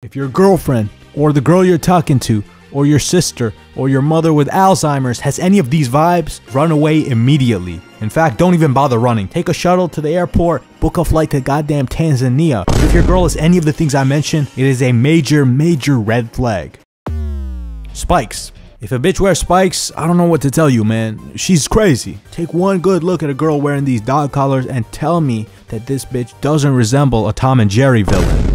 If your girlfriend, or the girl you're talking to, or your sister, or your mother with Alzheimer's has any of these vibes, run away immediately. In fact, don't even bother running. Take a shuttle to the airport, book a flight to goddamn Tanzania. If your girl is any of the things I mentioned, it is a major, major red flag. Spikes. If a bitch wears spikes, I don't know what to tell you, man. She's crazy. Take one good look at a girl wearing these dog collars and tell me that this bitch doesn't resemble a Tom and Jerry villain.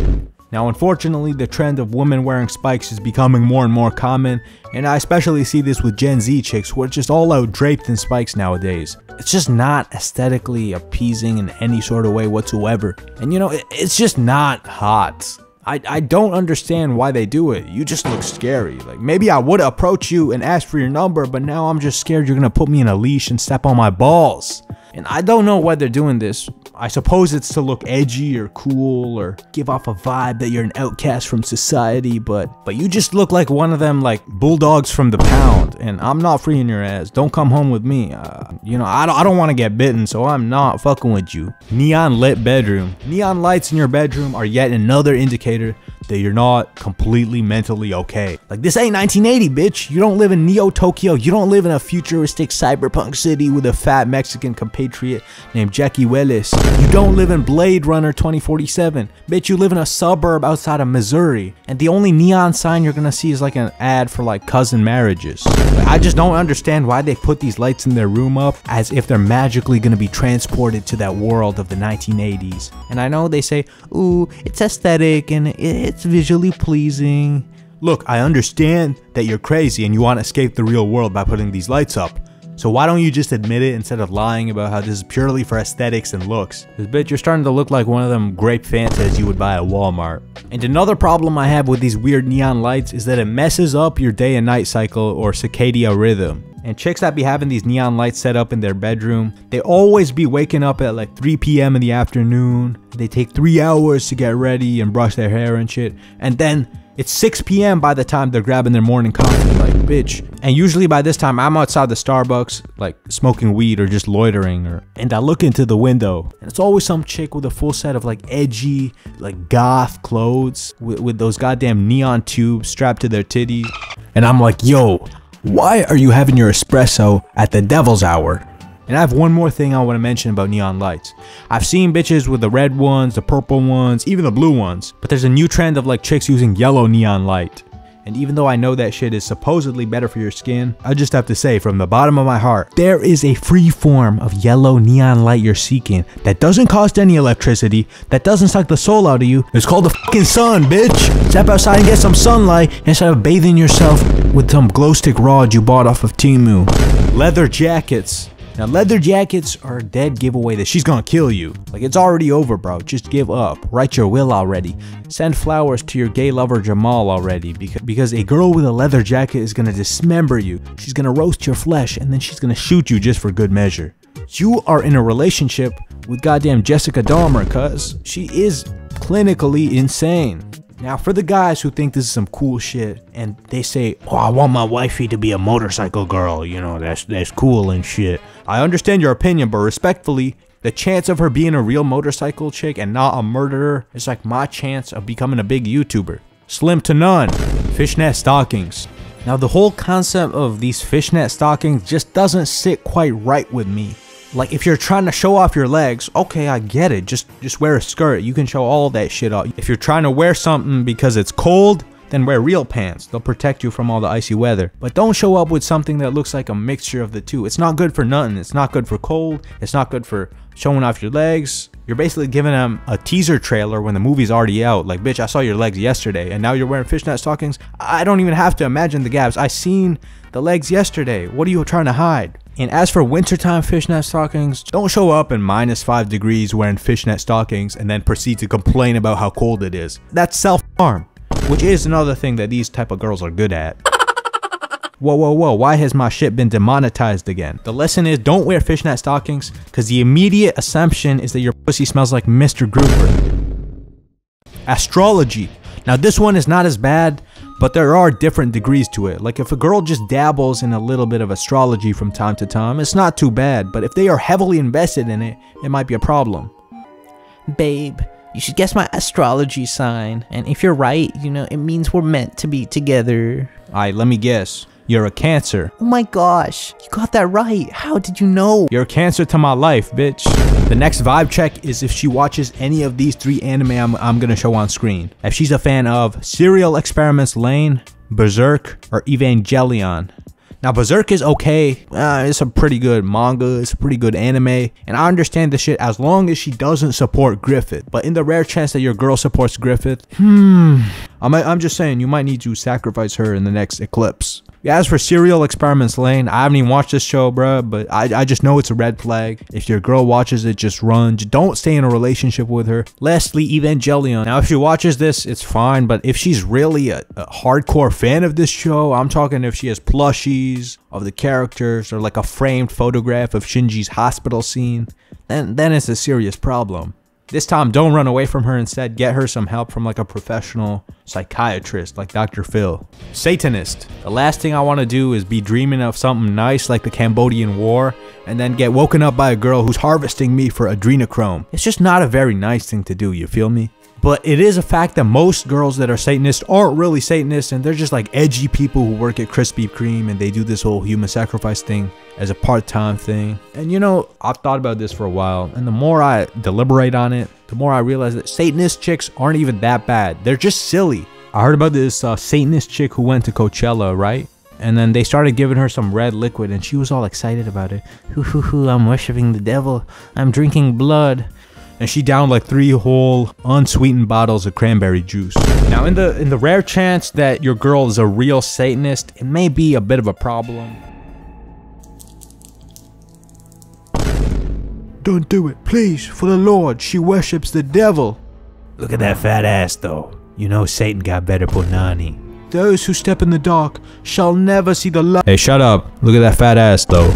Now, unfortunately, the trend of women wearing spikes is becoming more and more common, and I especially see this with Gen Z chicks who are just all out draped in spikes nowadays. It's just not aesthetically appeasing in any sort of way whatsoever. And you know, it's just not hot. I, I don't understand why they do it. You just look scary. Like maybe I would approach you and ask for your number, but now I'm just scared you're gonna put me in a leash and step on my balls. And I don't know why they're doing this. I suppose it's to look edgy or cool or give off a vibe that you're an outcast from society, but but you just look like one of them like bulldogs from the pound, and I'm not freeing your ass. Don't come home with me. Uh, you know, I don't, I don't want to get bitten, so I'm not fucking with you. Neon lit bedroom. Neon lights in your bedroom are yet another indicator that you're not completely mentally okay. Like this ain't 1980, bitch. You don't live in Neo Tokyo. You don't live in a futuristic cyberpunk city with a fat Mexican compatriot named Jackie Welles. You don't live in Blade Runner 2047. Bitch, you live in a suburb outside of Missouri. And the only neon sign you're gonna see is like an ad for like cousin marriages. I just don't understand why they put these lights in their room up as if they're magically gonna be transported to that world of the 1980s. And I know they say, ooh, it's aesthetic and it's visually pleasing. Look, I understand that you're crazy and you want to escape the real world by putting these lights up. So why don't you just admit it instead of lying about how this is purely for aesthetics and looks? Cause bitch, you're starting to look like one of them grape Fantas you would buy at Walmart. And another problem I have with these weird neon lights is that it messes up your day and night cycle or circadian rhythm. And chicks that be having these neon lights set up in their bedroom, they always be waking up at like 3 p.m. in the afternoon. They take three hours to get ready and brush their hair and shit. And then it's 6 p.m. by the time they're grabbing their morning coffee, like, bitch. And usually by this time, I'm outside the Starbucks, like, smoking weed or just loitering, or and I look into the window, and it's always some chick with a full set of, like, edgy, like, goth clothes with, with those goddamn neon tubes strapped to their titties. And I'm like, yo, why are you having your espresso at the devil's hour? And I have one more thing I want to mention about neon lights. I've seen bitches with the red ones, the purple ones, even the blue ones, but there's a new trend of like chicks using yellow neon light. And even though I know that shit is supposedly better for your skin, I just have to say from the bottom of my heart, there is a free form of yellow neon light you're seeking that doesn't cost any electricity, that doesn't suck the soul out of you. It's called the fucking sun, bitch. Step outside and get some sunlight instead of bathing yourself with some glow stick rod you bought off of Temu. Leather jackets. Now, leather jackets are a dead giveaway that she's gonna kill you. Like, it's already over, bro. Just give up. Write your will already. Send flowers to your gay lover Jamal already. Because, because a girl with a leather jacket is gonna dismember you. She's gonna roast your flesh and then she's gonna shoot you just for good measure. You are in a relationship with goddamn Jessica Dahmer, cuz she is clinically insane. Now, for the guys who think this is some cool shit and they say, "Oh, I want my wifey to be a motorcycle girl," you know, that's that's cool and shit. I understand your opinion, but respectfully, the chance of her being a real motorcycle chick and not a murderer is like my chance of becoming a big YouTuber. Slim to none. Fishnet stockings. Now, the whole concept of these fishnet stockings just doesn't sit quite right with me. Like if you're trying to show off your legs, okay, I get it. Just just wear a skirt. You can show all that shit off. If you're trying to wear something because it's cold, then wear real pants. They'll protect you from all the icy weather. But don't show up with something that looks like a mixture of the two. It's not good for nothing. It's not good for cold. It's not good for showing off your legs. You're basically giving them a teaser trailer when the movie's already out. Like, bitch, I saw your legs yesterday, and now you're wearing fishnet stockings. I don't even have to imagine the gaps. I seen the legs yesterday. What are you trying to hide? And as for wintertime fishnet stockings, don't show up in minus 5 degrees wearing fishnet stockings and then proceed to complain about how cold it is. That's self-harm, which is another thing that these type of girls are good at. Whoa, whoa, whoa, why has my shit been demonetized again? The lesson is don't wear fishnet stockings because the immediate assumption is that your pussy smells like Mr. Grouper. Astrology. Now this one is not as bad, but there are different degrees to it. Like if a girl just dabbles in a little bit of astrology from time to time, it's not too bad. But if they are heavily invested in it, it might be a problem. Babe, You should guess my astrology sign. And if you're right, you know, it means we're meant to be together. Alright, let me guess. You're a cancer. Oh my gosh, you got that right. How did you know? You're a cancer to my life, bitch. The next vibe check is if she watches any of these three anime I'm, I'm gonna show on screen. If she's a fan of Serial Experiments Lain, Berserk, or Evangelion. Now, Berserk is okay. Uh, it's a pretty good manga. It's a pretty good anime. And I understand the shit as long as she doesn't support Griffith. But in the rare chance that your girl supports Griffith, hmm. I'm, I'm just saying, you might need to sacrifice her in the next eclipse. As for Serial Experiments Lain, I haven't even watched this show, bruh, but I, I just know it's a red flag. If your girl watches it, just run. Don't stay in a relationship with her. Lastly, Evangelion. Now, if she watches this, it's fine, but if she's really a, a hardcore fan of this show, I'm talking if she has plushies of the characters or like a framed photograph of Shinji's hospital scene, then, then it's a serious problem. This time, don't run away from her. Instead, get her some help from like a professional psychiatrist like Dr. Phil. Satanist. The last thing I want to do is be dreaming of something nice like the Cambodian War and then get woken up by a girl who's harvesting me for adrenochrome. It's just not a very nice thing to do, you feel me? But it is a fact that most girls that are Satanists aren't really Satanists and they're just like edgy people who work at Krispy Kreme and they do this whole human sacrifice thing as a part-time thing. And you know, I've thought about this for a while and the more I deliberate on it, the more I realize that Satanist chicks aren't even that bad. They're just silly. I heard about this uh, Satanist chick who went to Coachella, right? And then they started giving her some red liquid and she was all excited about it. Hoo hoo hoo, I'm worshiping the devil. I'm drinking blood and she downed like three whole unsweetened bottles of cranberry juice. Now in the in the rare chance that your girl is a real Satanist, it may be a bit of a problem. Don't do it, please, for the Lord, she worships the devil. Look at that fat ass though. You know Satan got better punani. Those who step in the dark shall never see the light. Hey, shut up. Look at that fat ass though.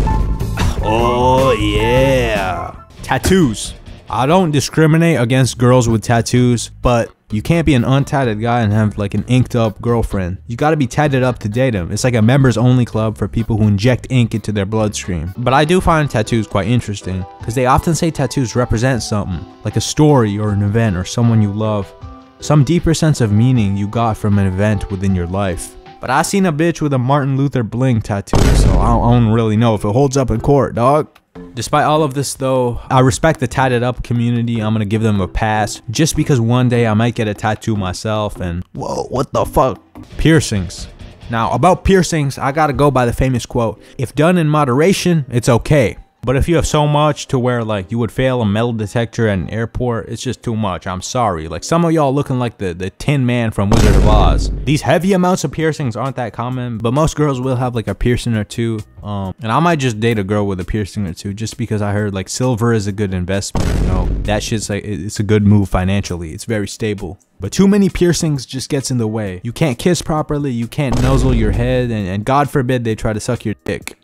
Oh yeah. Tattoos. I don't discriminate against girls with tattoos, but you can't be an untatted guy and have like an inked up girlfriend. You gotta be tatted up to date them. It's like a members only club for people who inject ink into their bloodstream. But I do find tattoos quite interesting because they often say tattoos represent something, like a story or an event or someone you love. Some deeper sense of meaning you got from an event within your life. But I seen a bitch with a Martin Luther bling tattoo, so I don't, I don't really know if it holds up in court, dog. Despite all of this though, I respect the tatted up community. I'm gonna give them a pass just because one day I might get a tattoo myself and whoa, what the fuck? Piercings. Now, about piercings, I gotta go by the famous quote if done in moderation, it's okay. But if you have so much to where like you would fail a metal detector at an airport, it's just too much. I'm sorry. Like some of y'all looking like the, the Tin Man from Wizard of Oz. These heavy amounts of piercings aren't that common, but most girls will have like a piercing or two. Um, and I might just date a girl with a piercing or two just because I heard like silver is a good investment. You know, that shit's like it's a good move financially. It's very stable. But too many piercings just gets in the way. You can't kiss properly, you can't nuzzle your head, and, and God forbid they try to suck your dick.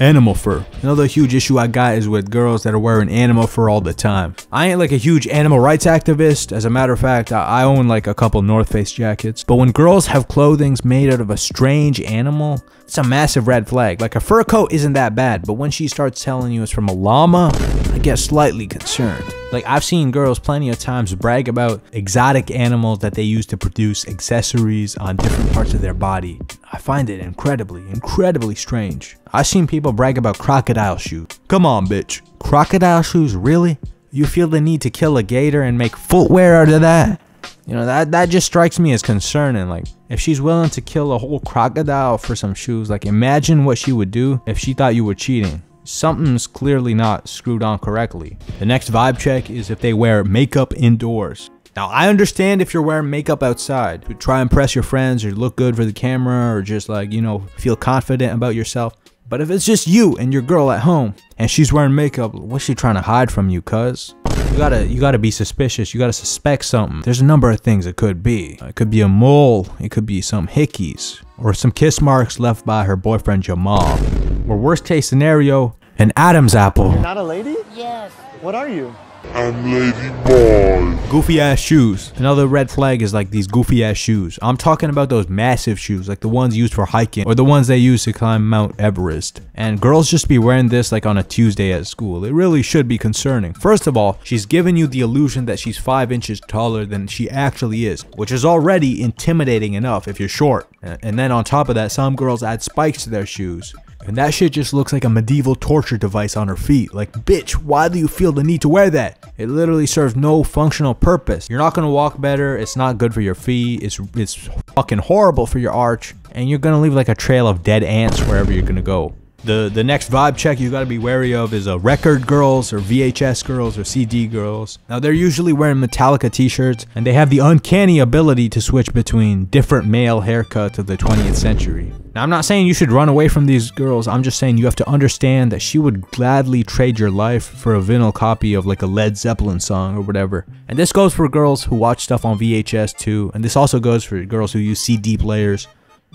Animal fur. Another huge issue I got is with girls that are wearing animal fur all the time. I ain't like a huge animal rights activist. As a matter of fact, I own like a couple North Face jackets. But when girls have clothing made out of a strange animal, it's a massive red flag. Like a fur coat isn't that bad, but when she starts telling you it's from a llama, I get slightly concerned. Like I've seen girls plenty of times brag about exotic animals that they use to produce accessories on different parts of their body. I find it incredibly, incredibly strange. I've seen people brag about crocodile shoes. Come on, bitch. Crocodile shoes, really? You feel the need to kill a gator and make footwear out of that? You know, that, that just strikes me as concerning. Like, if she's willing to kill a whole crocodile for some shoes, like, imagine what she would do if she thought you were cheating something's clearly not screwed on correctly. The next vibe check is if they wear makeup indoors. Now, I understand if you're wearing makeup outside to try and impress your friends or look good for the camera or just like, you know, feel confident about yourself. But if it's just you and your girl at home and she's wearing makeup, what's she trying to hide from you, cuz? You gotta, you gotta be suspicious. You gotta suspect something. There's a number of things it could be. It could be a mole. It could be some hickeys or some kiss marks left by her boyfriend Jamal. Or worst case scenario, an Adam's apple. You're not a lady? Yes. What are you? I'm Lady Boy. Goofy ass shoes. Another red flag is like these goofy ass shoes. I'm talking about those massive shoes, like the ones used for hiking or the ones they use to climb Mount Everest. And girls just be wearing this like on a Tuesday at school. It really should be concerning. First of all, she's giving you the illusion that she's 5 inches taller than she actually is, which is already intimidating enough if you're short. And then on top of that, some girls add spikes to their shoes. And that shit just looks like a medieval torture device on her feet. Like, bitch, why do you feel the need to wear that? It literally serves no functional purpose. You're not gonna walk better. It's not good for your feet. It's it's fucking horrible for your arch, and you're gonna leave like a trail of dead ants wherever you're gonna go. The the next vibe check you gotta be wary of is a record girls or VHS girls or CD girls. Now they're usually wearing Metallica t-shirts and they have the uncanny ability to switch between different male haircuts of the 20th century. Now I'm not saying you should run away from these girls, I'm just saying you have to understand that she would gladly trade your life for a vinyl copy of like a Led Zeppelin song or whatever. And this goes for girls who watch stuff on VHS too, and this also goes for girls who use CD players.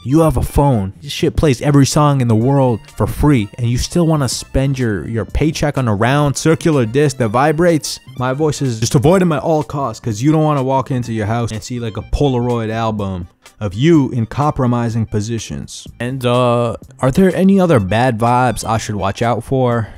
You have a phone. This shit plays every song in the world for free, and you still want to spend your, your paycheck on a round circular disc that vibrates? My voice is just avoid them at all costs because you don't want to walk into your house and see like a Polaroid album of you in compromising positions. And uh, are there any other bad vibes I should watch out for?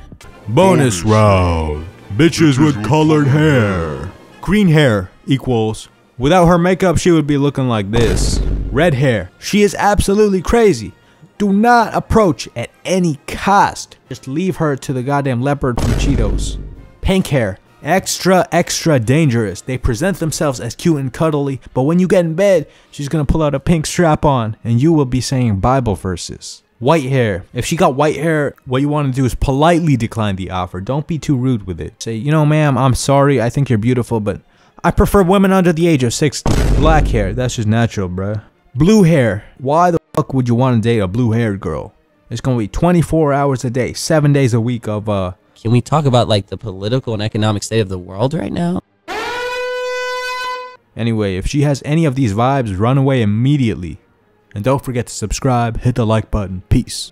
Bonus round. Bitches with colored hair. Green hair equals without her makeup she would be looking like this. Red hair. She is absolutely crazy. Do not approach at any cost. Just leave her to the goddamn leopard from Cheetos. Pink hair. Extra, extra dangerous. They present themselves as cute and cuddly, but when you get in bed, she's gonna pull out a pink strap on and you will be saying Bible verses. White hair. If she got white hair, what you want to do is politely decline the offer. Don't be too rude with it. Say, you know, ma'am, I'm sorry. I think you're beautiful, but I prefer women under the age of 60. Black hair. That's just natural, bruh. Blue hair. Why the fuck would you want to date a blue haired girl? It's gonna be 24 hours a day, 7 days a week of, uh. Can we talk about like the political and economic state of the world right now? Anyway, if she has any of these vibes, run away immediately. And don't forget to subscribe, hit the like button. Peace.